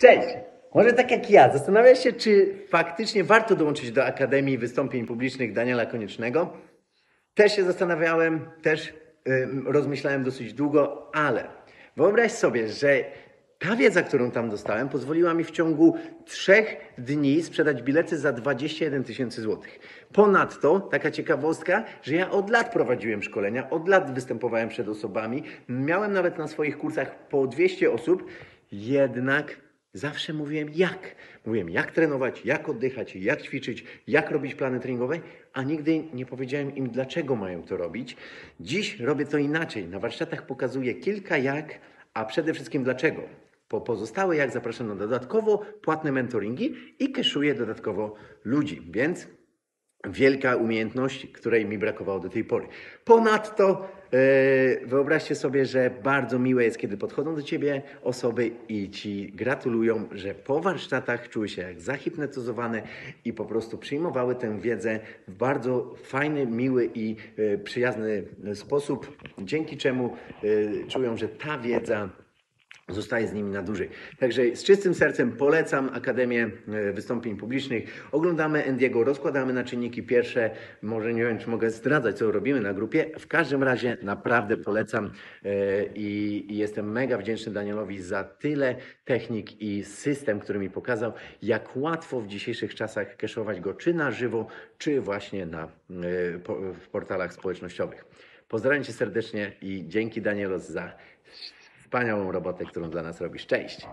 Cześć! Może tak jak ja, zastanawiasz się, czy faktycznie warto dołączyć do Akademii Wystąpień Publicznych Daniela Koniecznego? Też się zastanawiałem, też ym, rozmyślałem dosyć długo, ale wyobraź sobie, że ta wiedza, którą tam dostałem, pozwoliła mi w ciągu trzech dni sprzedać bilety za 21 tysięcy złotych. Ponadto, taka ciekawostka, że ja od lat prowadziłem szkolenia, od lat występowałem przed osobami, miałem nawet na swoich kursach po 200 osób, jednak zawsze mówiłem jak. Mówiłem jak trenować, jak oddychać, jak ćwiczyć, jak robić plany treningowe, a nigdy nie powiedziałem im, dlaczego mają to robić. Dziś robię to inaczej. Na warsztatach pokazuję kilka jak, a przede wszystkim dlaczego. Po pozostałe jak zapraszam na dodatkowo płatne mentoringi i keszuję dodatkowo ludzi, więc wielka umiejętność, której mi brakowało do tej pory. Ponadto e, wyobraźcie sobie, że bardzo miłe jest, kiedy podchodzą do ciebie osoby i ci gratulują, że po warsztatach czuły się jak zahipnotyzowane i po prostu przyjmowały tę wiedzę w bardzo fajny, miły i e, przyjazny sposób, dzięki czemu e, czują, że ta wiedza zostaje z nimi na dłużej. Także z czystym sercem polecam Akademię e, Wystąpień Publicznych. Oglądamy Endiego, rozkładamy na czynniki pierwsze. Może nie wiem, czy mogę zdradzać, co robimy na grupie. W każdym razie naprawdę polecam e, i, jestem mega wdzięczny Danielowi za tyle technik i system, który mi pokazał, jak łatwo w dzisiejszych czasach keszować go, czy na żywo, czy właśnie na, e, w portalach społecznościowych. Pozdrawiam Cię serdecznie i dzięki Danielo za wspaniałą robotę, którą dla nas robisz. Cześć!